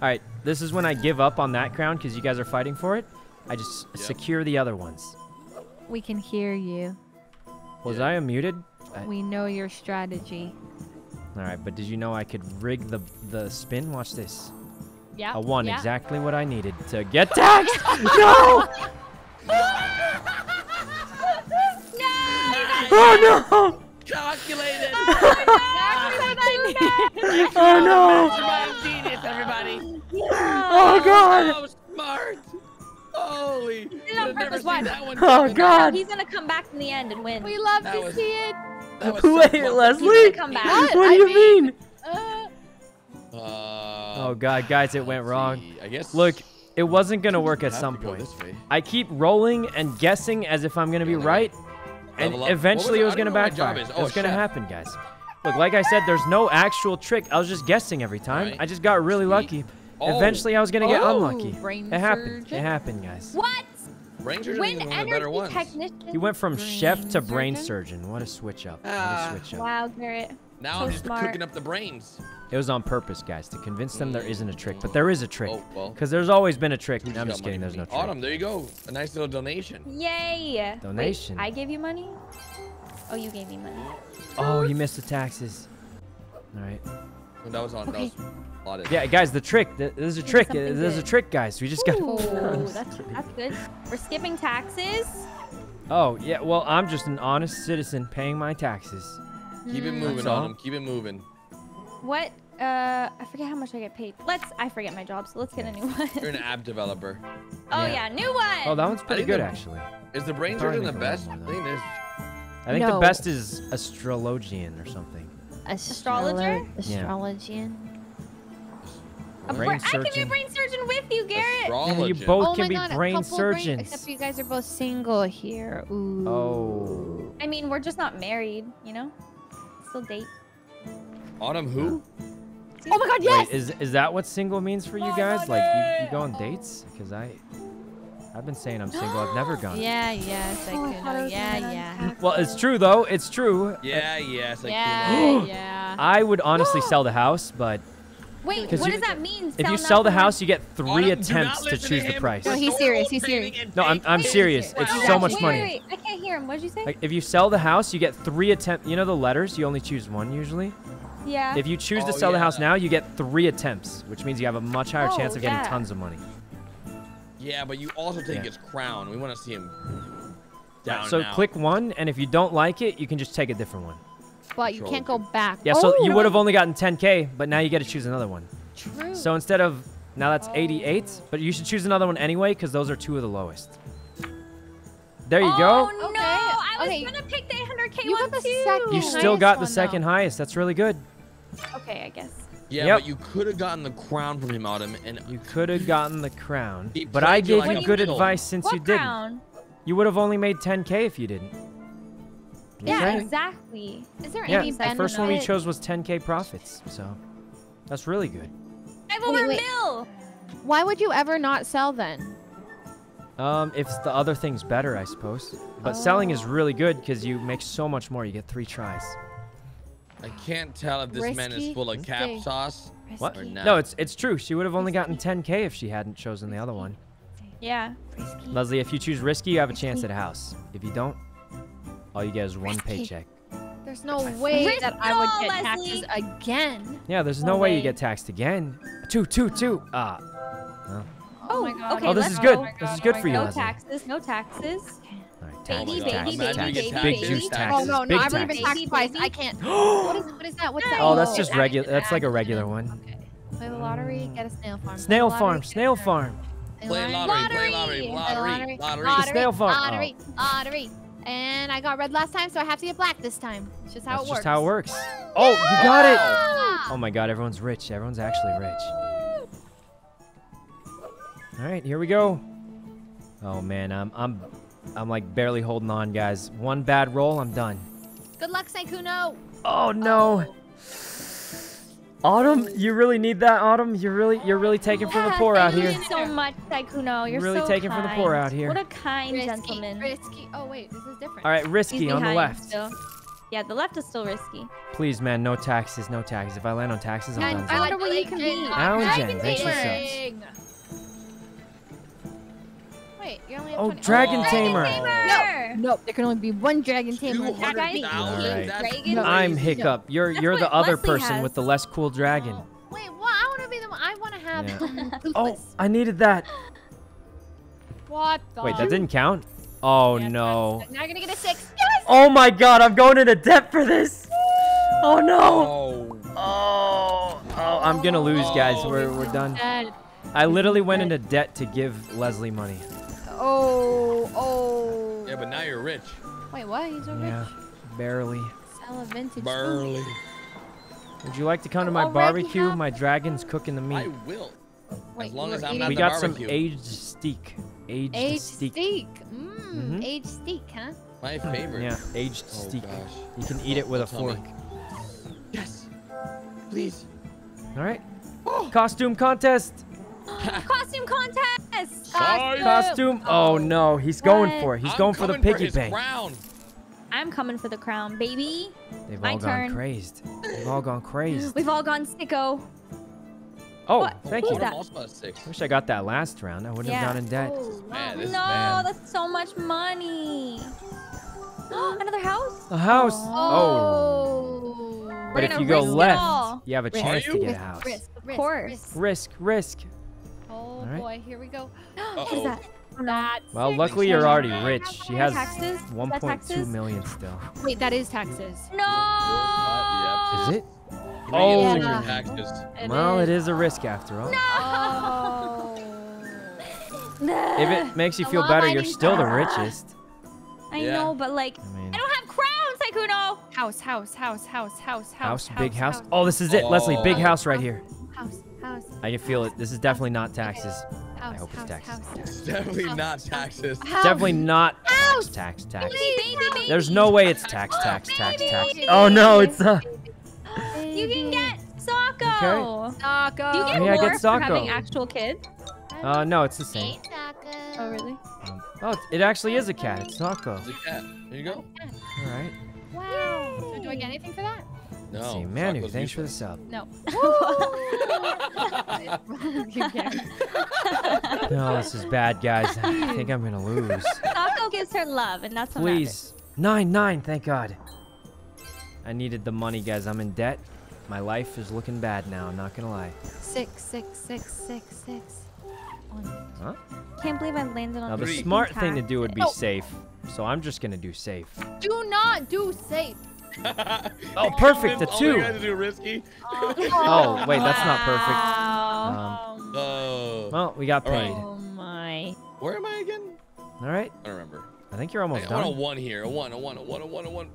all right, this is when I give up on that crown because you guys are fighting for it. I just Yep. secure the other ones. We can hear you. Was Yeah. I unmuted? We know your strategy. All right, but did you know I could rig the the spin? Watch this. Yeah. A one, yeah. exactly what I needed to get taxed. *laughs* *laughs* no! No. Oh no! Calculated. Oh no! *laughs* Oh, Mastermind genius. Oh god! So smart. Never Just seen watch. that one. Oh. God. He's gonna come back in the end and win. We love That to was- see it. That so Wait, close. Leslie. He's gonna come back. What? What do I you mean- mean? Uh, Oh god, guys, it went wrong. see. I guess. Look, it wasn't gonna work at some point. I keep rolling and guessing as if I'm gonna be right, and eventually What it was was it? I gonna don't know what my job backfire. is. It Oh, gonna happen, guys. Look, like I said, there's no actual trick. I was just guessing every time. Right. I just got really Sweet. lucky. Oh. Eventually, I was gonna get Oh. unlucky. brain It happened. It happened, guys. What? Rangers are Wind even one of the better energy ones. technician. He went from Brain chef to brain surgeon? surgeon. What a switch up. What Ah. a switch up. Wow, Garrett. Now So I'm just smart. cooking up the brains. It was on purpose, guys, to convince them there isn't a trick. But there is a trick. Oh well. Because there's always been a trick. Who I'm just kidding. There's no trick. Autumn, there you go. A nice little donation. Yay. Donation. Wait, I gave you money? Oh, you gave me money. Oh, he missed the taxes. All right. Oh, That was on. Okay. That was plotted. Yeah, guys, the trick. There's a trick. something There's a trick, guys. We just got. Ooh, *laughs* that's, that's good. We're skipping taxes. Oh, yeah. Well, I'm just an honest citizen paying my taxes. Keep it Hmm. moving, That's all. Autumn. Keep it moving. What? Uh, I forget how much I get paid. Let's. I forget my job, so let's get a new one. You're an app developer. *laughs* oh Yeah. yeah, new one. Oh, that one's pretty good, the- actually. Is the brain Probably surgeon the best? little I think. I think the best is astrologian or something. Astrologer? Yeah. Astrologian. A brain bra- I can be a brain surgeon with you, Garrett. Yeah, you oh both oh can be god, brain couple brain- surgeons. except you guys are both single here. Ooh. Oh. I mean, we're just not married, you know. Still date. Autumn who? Oh my god, yes! Wait, is is that what single means for you oh guys? Like you, you go on dates? Because I, I've been saying I'm single. I've *gasps* never gone. Yeah, yes, I Oh, could. I Yeah, yeah. Well, it's true though. It's true. Yeah, yes. I Yeah, *gasps* yeah. I would honestly *gasps* sell the house, but Wait, 'Cause what you- does that mean? if you sell the house, you get three Autumn, attempts to listen choose the price. No, he's serious, he's serious. No, I'm I'm Wait, serious. wait, It's wait, so wait, much wait, money. Wait, wait. I can't hear him. What did you say? Like if you sell the house, you get three attempt. You know the letters? You only choose one usually. yeah. If you choose to Oh, sell the house now, you get three attempts, which means you have a much higher Oh, chance of getting yeah. tons of money. Yeah, but you also take Yeah. his crown. We want to see him down so and out. click one, and if you don't like it, you can just take a different one. But you can't go back. Yeah, so oh, you would have only gotten 10k, but now you get to choose another one. True. So instead of now that's Oh. 88, but you should choose another one anyway because those are two of the lowest. There you oh, go. no! Okay, I was okay. gonna pick the 800k You one got the too. second You still got the one, though. second highest. That's really good. Okay, I guess. Yeah, Yep. but you could have gotten the crown from him, Autumn, and You could have gotten the crown, but I played you gave like you good fiddle. advice since what you didn't. crown? You would have only made 10k if you didn't. Yeah, Okay. exactly. Is there Yeah, any the first one we chose was 10k profits, so that's really good. I have over a wait. mil. Why would you ever not sell then? Um, if the other thing's better, I suppose. But selling is Oh. really good because you make so much more. You get three tries. I can't tell if this man is full of cap Risky. sauce What? or not. No, it's it's true. She would have only gotten 10k if she hadn't chosen the other one. Yeah. Risky. Leslie, if you choose risky, you have a chance at a house. If you don't, all you get is one Risky. paycheck. There's no way Risky that I would get Leslie. taxes again. Yeah, there's No no way you get taxed again. Two, two, two. Ah. Oh, my God. okay. Oh, this is good. go. This is good for you, No Leslie. taxes. No taxes. All right, Baby, taxes, baby, taxes, baby, taxes, baby, big baby. juice Oh, Oh no, no, I've already been taxes. taxed twice. I can't. *gasps* what is what is that? What's that? Oh, that's just regular. That's like a regular one. Okay. Play the lottery, get a snail farm. Snail farm, snail snail farm. Play lottery, play lottery, Lottery. lottery, lottery. lottery, snail farm. Lottery, lottery. And I got red last time, so I have to get black this time. It's just how That's it works. just how it works. Oh, you got it. Oh my god, everyone's rich. Everyone's actually rich. All right, here we go. Oh man, I'm I'm I'm like barely holding on, guys. One bad roll, I'm done. Good luck, Sykkuno. Oh no. Oh. Autumn, you really need that, Autumn. You're really you're really taking from the poor out here. thank you so much, Sykkuno. You're really so taking kind. from the poor out here. What a kind Risky, gentleman. risky. Oh wait, this is different. All right, risky He's on the left. Still. Yeah, the left is still risky. Please, man, no taxes, no taxes. If I land on taxes, I'm done. I wonder what you can be. Alan Dragon Jen, thanks for Tamer. Wait, you only have Oh, 20 Dragon Oh. Tamer. Tamer! Nope, there can only be one dragon tamer. Two hundred Alright. thousand. That's Dragon? No. I'm. Hiccup. You're That's you're the other Leslie person has. with the less cool dragon. Wait, what? I want to be the one. I want to have Yeah. *laughs* Oh. I needed that. What the? Wait, that didn't count. Oh Yes, no. that's- Now you're gonna get a six. Yes. Oh my god, I'm going into debt for this. Oh no. Oh. Oh. Oh, I'm gonna lose, guys. Oh. We're we're oh. done. Dead. I literally went into debt to give Leslie money. Oh. Oh, oh. Yeah, but now you're rich. Wait, what? He's a Yeah, rich. barely. Sell a vintage. food. Barely. Would you like to come to my barbecue? have- My dragon's cooking the meat. I will. Wait, as long we're as I'm eating not We the got some aged steak. Aged, Aged steak. steak. Mmm, Mhm. aged steak, huh? My favorite. Yeah, aged Oh steak. gosh. You can eat it with a Don't tell me. fork. Yes. Please. All right. Costume contest. *gasps* Costume contest. Costume. Oh, oh no, he's going for it. He's I'm going for the piggy his bank. crown. I'm coming for the crown, baby. They've My all turn. gone crazed. They've all gone *gasps* crazed. We've all gone sicko. Oh, What? thank Who's you. that? Also. Wish I got that last round. I wouldn't Yeah. have gone in debt. Oh, Man, wow. this no, bad. that's so much money. *gasps* Another house? A house. Oh. Oh. But if you go left, all. you have a Risk. chance to get a house. Risk, risk, course. risk. Risk, risk. Oh Alright. boy, here we go. *gasps* what is that? Oh, no. That's Well, luckily you're already rich. She has Taxes? Is that 1.2 taxes? million still. Wait, that is taxes. No. Is it? Oh. Oh. Your taxes. Well, it is a risk after all. Oh. If it *laughs* makes you feel better, you're still the richest. I Yeah. know, but like, I mean, I don't have crowns, Sykkuno. House, house, house, house, house, house, house, big house. Oh, this is it, Leslie. Big Oh. house right here. house, house, I can feel it. This is definitely not taxes. house, hope it's taxes. house. It's definitely not taxes. House. Definitely not tax, House. tax, tax. Baby, baby, baby. There's no way it's tax, tax, tax, tax. Baby. Oh no, it's uh. You can get Socko. Taco. Do you get Oh, yeah, I more get for having actual kids? Uh, no, it's the same. Oh, really? Um, oh, it actually is a cat. It's Socko. It's a cat. There you go. All right. Wow. So do I get anything for that? No. Let's see, Manu, Socko's thanks for the sub. No. *laughs* *laughs* *laughs* No, this is bad, guys. I think I'm gonna lose. Socko gives her love, and that's what matters. Please. Nine, nine, thank God. I needed the money, guys. I'm in debt. My life is looking bad now, I'm not gonna lie. Six, six, six, six, six. Huh? Can't believe I landed on Now, the Three. smart thing to do would be No. safe. So I'm just gonna do safe. Do not do safe. *laughs* Oh, perfect, the All two. you guys do risky. *laughs* Oh, wait, that's not perfect. Um, Oh. well, we got paid. oh my. Where am I again? All right. I don't remember. I think you're almost I almost want a one here. A one, a one, a one, a one, a one.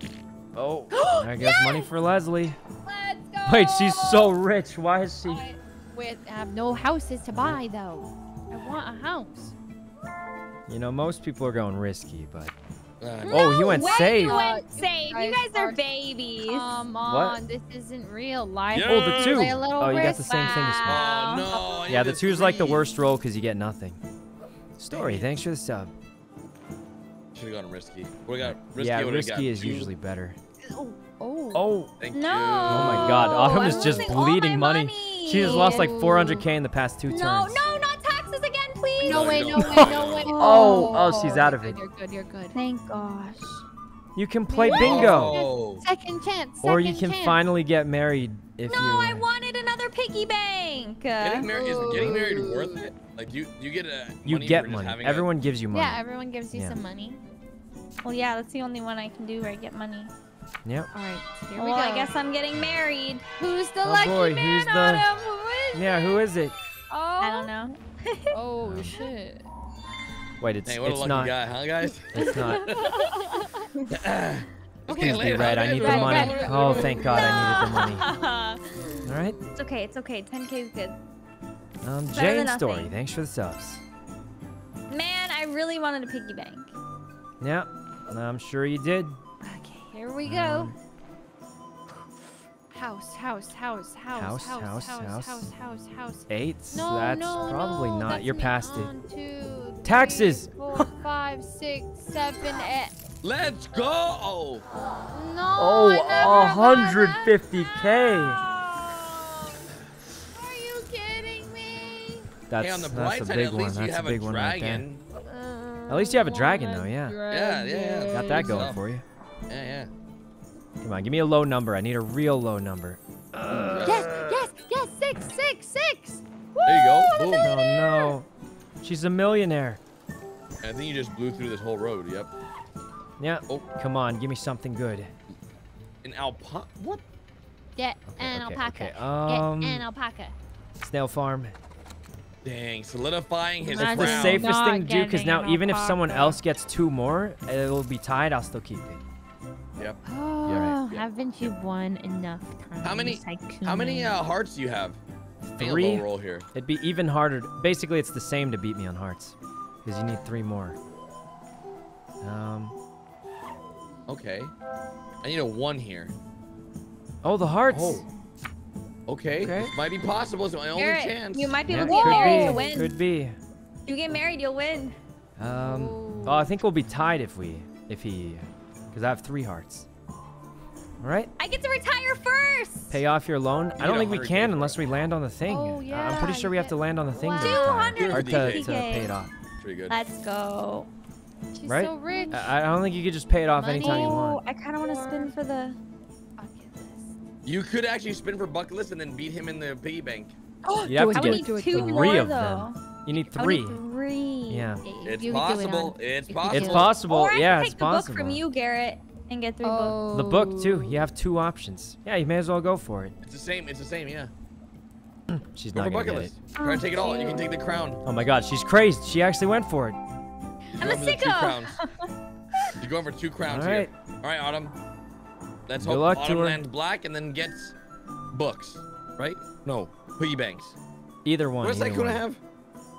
Oh, *gasps* there goes money for Leslie. Let's go. Wait, she's so rich. Why is she? I, wait, I have no houses to buy though. I want a house. You know, most people are going risky, but. Uh, Oh, he went way safe. You Uh, went you safe. You guys guys are are- babies. Come on, this isn't real life. Yeah. Oh, the two. Play a little Oh, you got the same thing as me. Oh, no. Yeah, the needed two's like the worst roll because you get nothing. Story, thanks for the sub. Should've gone risky. We got risky. yeah, would've risky got is two. usually better. Oh, oh. Oh, Thank No. you. Oh my God, Autumn I'm is just losing all my bleeding money. she has lost like 400k in the past two No, turns. no, no, not taxes again, please. No No, way, no way, no *laughs* way. Oh, oh, she's oh, out of you're it. You're good, you're good. Thank gosh. You can play What? bingo, Oh. Second chance. or you can chance. finally get married if No, you. I wanted another piggy bank. Getting married is getting married worth it? Like you, you get a You money get money. having a- Everyone gives you money. Yeah, everyone gives you Yeah. some money. Well, yeah, that's the only one I can do where I get money. Yep. All right, here well, we go. I guess I'm getting married. Who's the Oh lucky boy, man, who's the- Who is Yeah. it? Who is it? Oh. I don't know. *laughs* Oh shit. Wait, it's Hey, what a it's lucky not. guy, huh, guys? It's not. *laughs* okay, Please be red. I need guys? the money. red. Oh, thank God, I needed the money. *laughs* All right. it's okay. It's okay. 10k is good. Um, Better Jane than Story, thanks for the subs. Man, I really wanted a piggy bank. Yeah, I'm sure you did. Okay. Here we go. Um, House, house, house, house, House, house, house, house, house. house, house, house. Eights? No, That's no, probably no, not. that's You're me. past it. One, two, three, Taxes. four, *laughs* five, six, seven, eight. Let's go. No. Oh, I never 150k. Are you kidding me? That's hey, on the that's bright a side, big at one. least you That's a have big a one right there. dragon. Uh, At least you have a dragon, though, yeah. Yeah, yeah, yeah. Got that going Yourself. for you. Yeah, yeah. Come on, give me a low number. I need a real low number. Yes, yes, yes. Six, six, six. There you go. Boom. Oh no, she's a millionaire. I think you just blew through this whole road. Yep. Yeah. Oh. Come on, give me something good. An alpaca. What? Get Okay, an okay, alpaca. okay. Um, Get an alpaca. snail farm. Dang, solidifying his That's It's the safest thing to do because now an even if someone else gets two more, it'll be tied. I'll still keep it. Yep. Oh, right. haven't you won enough times? How many- How many uh, hearts do you have? Three. roll here. It'd be even harder. Basically, it's the same to beat me on hearts because you need three more. Um. Okay. I need a one here. Oh, the hearts. Oh. Okay. Okay. This might be possible. It's my only Garrett, chance. you might be Yeah, able to get married to could win. be. Could be. You get married, you'll win. Um. Oh. I think we'll be tied if we, if he, because I have three hearts. All right. I get to retire first. Pay off your loan. I don't think we can unless we land on the thing. Oh, Uh, I'm pretty sure you we have to land on the thing to Wow. retire, or to, to pay it off. Pretty good. Let's go. She's right? so rich. I, I don't think you could just pay it off Money. anytime you Oh, want. I kind of want to spin for the. Bucket list. You could actually spin for bucket list and then beat him in the piggy bank. *gasps* You have it, to I would get two three more of though. Them. Oh, you need three. need three. Yeah. It's You could do it possible. It's possible. do It's possible. Or I yeah, can it's take the book from you, Garrett, and get three books. Oh. The book too. You have two options. Yeah, you may as well go for it. It's the same. It's the same. Yeah. *clears throat* She's Go not for gonna bucket get list. it. Try to take it all. You can oh. take the crown. Oh my God, she's crazed. She actually went for it. You're I'm a going for the two sicko. You're *laughs* going for two crowns All right. here. All right, Autumn. Let's Good hope luck to Autumn her. lands black and then gets books. Right? No. Piggy banks. Either one. What does that gonna have?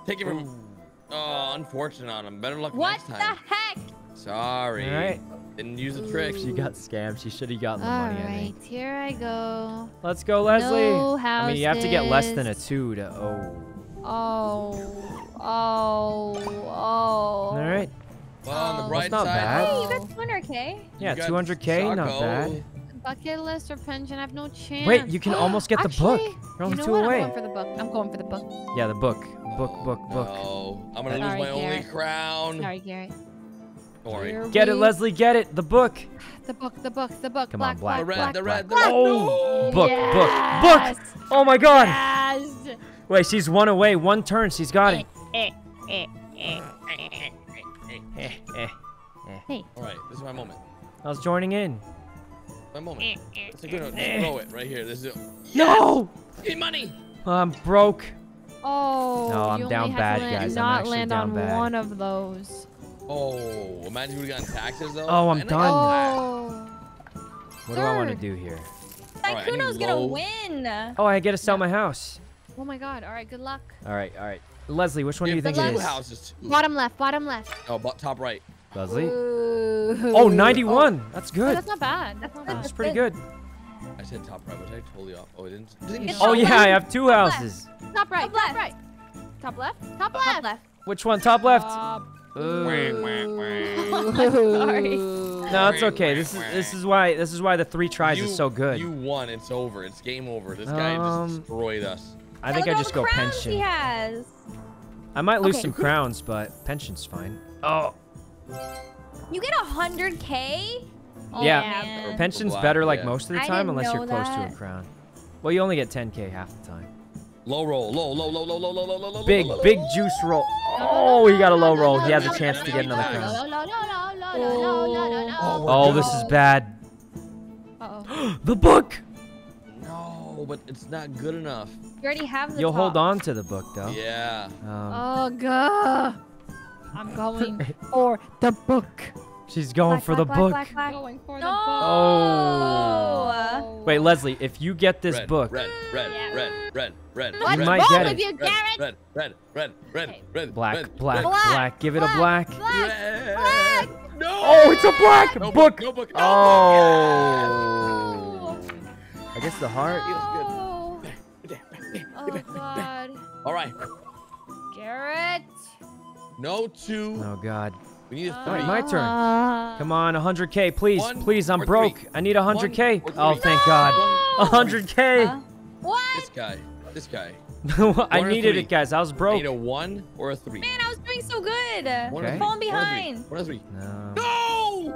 Take it from. Oh, unfortunate on him. Better luck What next the heck? Sorry. All right. Didn't use the trick. She got scammed. She should have gotten the All money. I think. here I go. Let's go, Leslie. No houses. I mean, you have to get less than a two to. Oh. Oh, oh, oh. All right. Well, on the Oh. bright not side. bad. Hey, you got 200k. Yeah, you 200k, not bad. Bucket list or pension, I have no chance. Wait, you can almost get the *gasps* book. Actually, You're only you know two what? away. I'm going for the book. I'm going for the book. Yeah, the book. Book, book, book. No, I'm gonna lose Sorry, my only crown. Sorry, Garrett. Don't worry. Here Get it, Leslie. Get it. The book. The book, the book, the book. Come on, black, black, The red, black, the black, red, the red. Oh, No! book, Yes! book, book. Oh my God. Yes! Wait, she's one away. One turn. She's got it. Eh, eh, eh. Eh, eh. Hey. All right, this is my moment. I was joining in. My moment. It's a good one. Just throw it right here. This is. it No. Give me money. I'm broke. Oh, No, I'm you down only had bad, to land, guys. I'm Not land down on bad. one of those. Oh, imagine we would have gotten taxes though. Oh, I'm And done. got Oh. What do I want to do here? All right, I need gonna win. Oh, I get to sell my house. Oh my god. All right, good luck. All right, all right. Leslie, which one do you think it two is? houses. too. Bottom left, bottom left. Oh, bo- top right. Leslie? Ooh. Oh, 91. That's Oh, good. that's not bad. That's not bad. That's pretty good. I said top right, but I totally off. Oh, it didn't. didn't Oh, yeah, left. I have two Top left. houses. Top right, Top top, left. right. Top left, top Top left. left. Which one? Top left. Top. Ooh. *laughs* Sorry. No, it's okay. This is this is why this is why the three tries you, is so good. You won. It's over. It's game over. This guy Um, just destroyed us. I think I just go the crowns He has. I might lose Okay. some crowns, but pension's fine. Oh, You get 100k. Oh, Yeah. man. pension's Black, better like yeah. most of the time unless you're know close to a crown. Well, you only get 10k half the time. Low roll. Low, low, low, low, low, low, low, low, low. Big, low, low, big juice roll. Oh, he got a low roll. He has a chance to get another crown. Oh, Oh, this is bad. Uh-oh. The book. No, but it's not good enough. You already have the You'll hold on to the book though. Yeah. Um, Oh god. I'm going for the book. She's going Black, for black, the black, book. black, black. Going for No. Oh. Wait, Leslie, if you get this red, book, Red, red, red, red, red. What's You red, might wrong get with it. you, Garrett? Red, red, red, red, Okay. red. black, red, black, red, black, Black, Give it a black. Red. No. Oh, it's a black No book. book. No book. No Oh. I guess the heart. Oh, book. oh god. All right. Garrett. No two. Oh God. We need a three. right, my turn. Uh, Come on, 100k, please, One please. I'm broke. three. I need 100k. One or Oh, three. thank God. 100k. Uh, what? This guy. This guy. *laughs* I needed it, guys. I was broke. I broke. need a one or a three. Man, I was doing so good. One or Okay. three. Falling One or three. behind. One or three. No. No.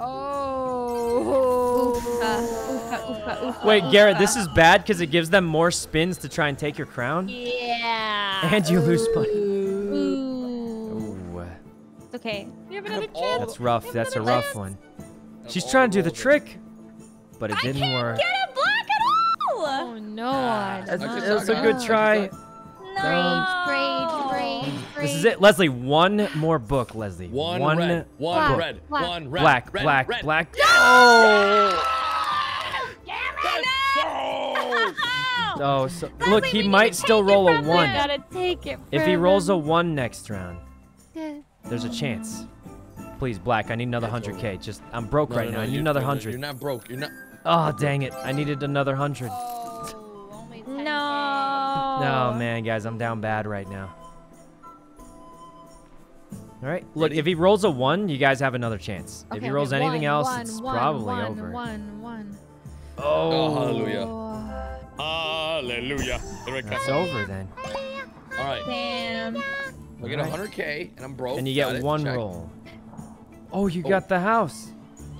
Oh. Oofa, oofa, oofa, oofa, Wait, Garrett, this is bad because it gives them more spins to try and take your crown. Yeah. And you lose money. Ooh. Ooh, It's okay. You have another have all chance. that's rough. That's a rough chance. one. She's all trying to do the trick, but it I didn't can't work. get a black at all. Oh no. Ah, That's, I not just that's a good try. No. Rage, rage, rage. This is it, Leslie. One more book, Leslie. One, one red, one Black, red, black. one red, black, red, black, red. black. Oh! Oh, so look, he might still roll a one. Gotta take it. If he from rolls a him. one next round, Yeah. There's a chance. Please, black. I need another 100k. Just, I'm broke No, right no, now. no, I need another no, no, 100. You're not broke. You're not. Oh, dang it. I needed another 100. Oh, No. No, man, guys, I'm down bad right now. All right, look, Ready? if he rolls a one, you guys have another chance. if he rolls okay, anything one, else, one, it's one, probably one, over. One, one, Oh, oh hallelujah. Oh. Hallelujah. It's over then. All right. Damn. I get Alright. 100k and I'm broke. And you Got get one check. roll. Oh, you Oh. got the house.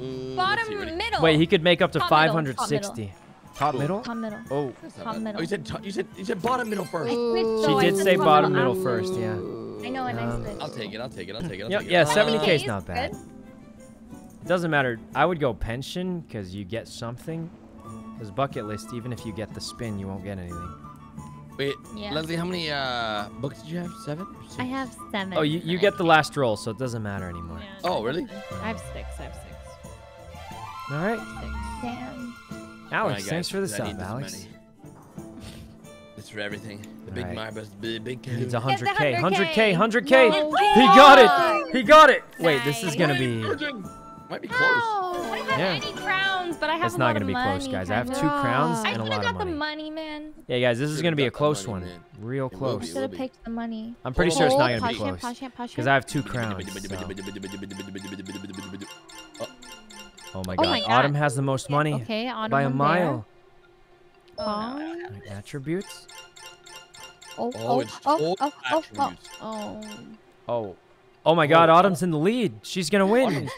Mm, Bottom see, middle. Wait, he could make up to Top middle, top 560. Top middle? Top middle. Oh, Top middle. Oh, you said you said you said bottom middle first. Ooh. she did say bottom middle middle first, yeah. I know, and I Um, switched. I'll take it. I'll take it. I'll take it. I'll Yep, take yeah, Uh, 70K is not bad. good. It doesn't matter. I would go pension because you get something. Because bucket list, even if you get the spin, you won't get anything. Wait, Yeah. Leslie, how many uh books did you have? Seven? six? I have seven. Oh, you, you get the last roll, so it doesn't matter anymore. Oh, really? I have six. I have six. All right, Six. Damn. Alex, Alright, thanks for the I sub, Alex. money. It's for everything. The big Alright. Marbus, big big He needs cake. 100k, 100k, 100K. 100k. No He got it. He got it. Wait, this is gonna be. Might be close. I don't have Yeah. any crowns, but I have It's a not gonna of be close, money, guys. I have two of. crowns I and a should lot have of got the money, man. Yeah, guys, this is gonna be a close money, one. man. Real close. be. Should have picked the money. I'm pretty Hold sure it's not gonna be close. pause pause Because I have two crowns. so- Oh my Oh god. my God. Autumn has the most money Okay, Autumn by a there. mile. Oh, attributes? Oh, Oh, oh, it's oh, oh, oh, oh, attributes. Oh. Oh. Oh. Oh. Oh my god, Oh, Autumn's in the lead. She's gonna win. Autumn's,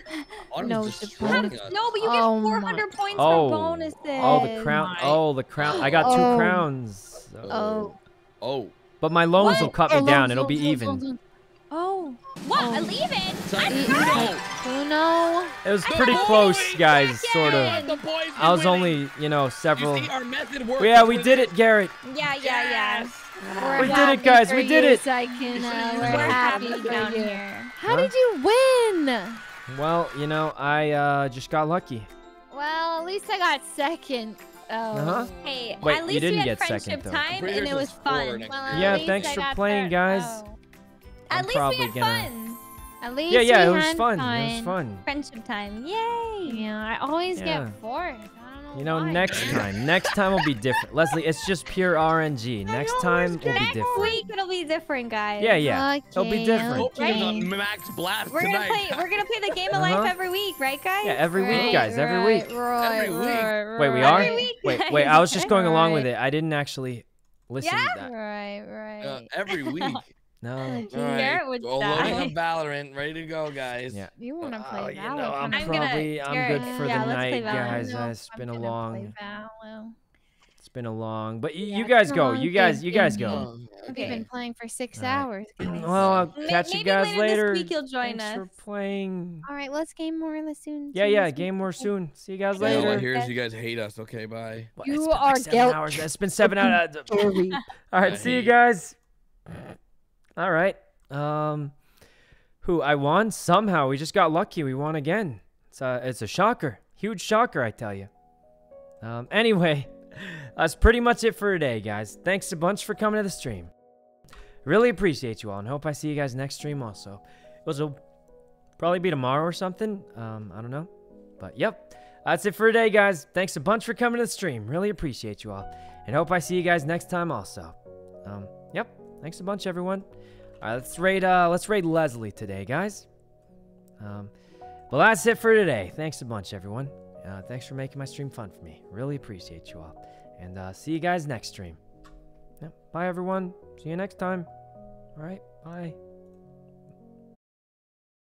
Autumn's No, just the destroying bonus- us. No, but you Oh get my- 400 points Oh. for bonuses. Oh, the crown. Oh my- Oh, the crown. I got two Oh. crowns. so- Oh. Oh. But my loans will What? cut me Oh, down. loans, It'll be loans, loans, even. loans, loans. Oh. What? Oh. A leave it. Typhoon! Uno. It was pretty got close, guys. second. Sort of. I was winning. only, you know, several. You see, our method. Yeah, we did it, Garrett. Yeah, yeah, yeah. We're We did it, guys, we did you, it. Syken, uh, We're we're We're happy happy down you. here. How Huh? did you win? Well, you know, I uh, just got lucky. Well, at least I got second. Oh. Uh-huh. Hey, Wait, at you least didn't we had get friendship second, time Pretty and it was fun. Well, Yeah, thanks for playing, third. guys. Oh. At least we had gonna- fun. At least Yeah, yeah, we it was had fun. It was fun. Friendship time. Yay. Yeah, I always Yeah. get fourth. I don't know You know, why. next time, next time will be different. Leslie, it's just pure RNG. Next time will be different. Next different. week it'll be different, guys. Yeah, yeah. It'll be different. Hope you got okay. max blast We're gonna tonight. play. We're gonna play the game of Uh-huh. life every week, right, guys? Yeah, every week, Right, guys. Every week. Right, Every week. right, Wait, we are? Every week, Wait, guys. wait. I was just going along with it. I didn't actually listen Yeah? to that. Right, right. Uh, every *laughs* week. No. Okay. *laughs* All right. Garrett would Well, loading die. up *laughs* Valorant, ready to go, guys. Yeah. you want to Oh, play you Valorant? know, I'm, I'm gonna- probably I'm Garrett, good for yeah, the night, Valorant. guys. No, it's I'm been a long, it's been a long. But Yeah, you guys go. You guys, you guys go. Oh, We've Okay. been playing for six All right. hours. guys. *clears throat* Well, I'll May- catch you maybe guys later later. This week you'll join Thanks us. for playing. All right, let's game more soon. Yeah, soon, yeah. soon. Game more soon. See you guys Yeah, Yeah, all I later. hear is you guys hate us. Okay, bye. Well, You it's been like are seven guilt- hours. It's been seven hours. *laughs* Uh, all right, see you hate you. guys. All right. Um, who I won somehow. We just got lucky. We won again. It's a it's a shocker, huge shocker, I tell you. Um, *laughs* anyway, that's pretty much it for today, guys. Thanks a bunch for coming to the stream. Really appreciate you all, and hope I see you guys next stream also. It was a probably be tomorrow or something. Um, I don't know, but yep. That's it for today, guys. Thanks a bunch for coming to the stream. Really appreciate you all. And hope I see you guys next time also. Um. Thanks a bunch, everyone. All right, let's raid, uh, let's raid Leslie today, guys. Um, well, that's it for today. Thanks a bunch, everyone. Uh, thanks for making my stream fun for me. Really appreciate you all. And, uh, see you guys next stream. Yep. Bye, everyone. See you next time. All right. Bye.